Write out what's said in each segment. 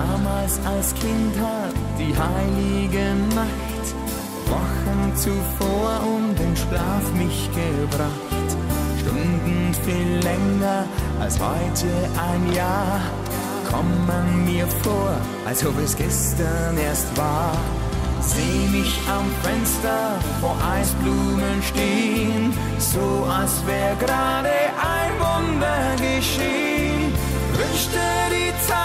Damals als Kind hat die heilige Nacht Wochen zuvor um den Schlaf mich gebracht. Stunden viel länger als heute ein Jahr kommen mir vor, als ob es gestern erst war. Seh mich am Fenster vor Eisblumen stehen, so als wär gerade ein Wunder geschehen. Wünschte die Zeit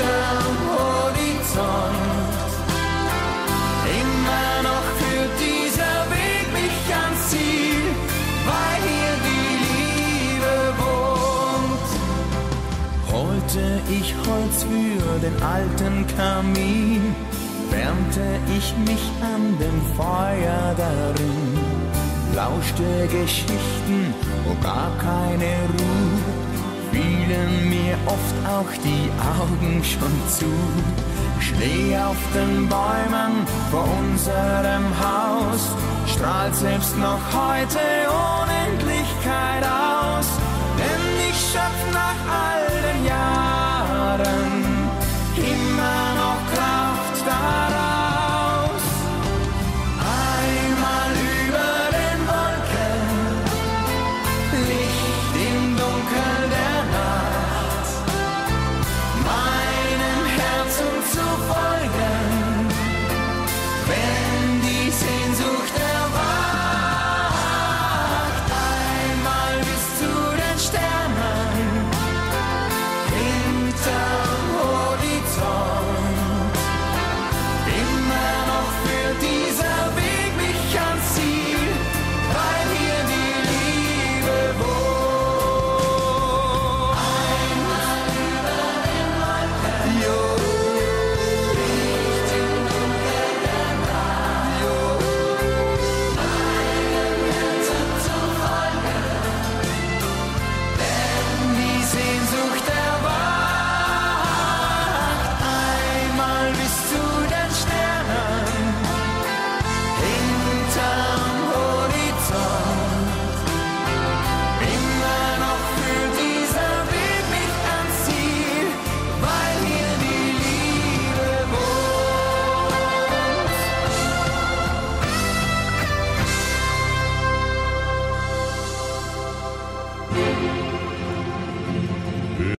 hinterm Horizont. Immer noch führt dieser Weg mich ans Ziel, weil hier die Liebe wohnt. Holte ich Holz für den alten Kamin, wärmte ich mich an dem Feuer darin, lauschte Geschichten, wo gar keine Ruhe, fielen mir oft auch die Augen schon zu. Schnee auf den Bäumen vor unserem Haus strahlt selbst noch heute Unendlichkeit aus, denn ich schöpf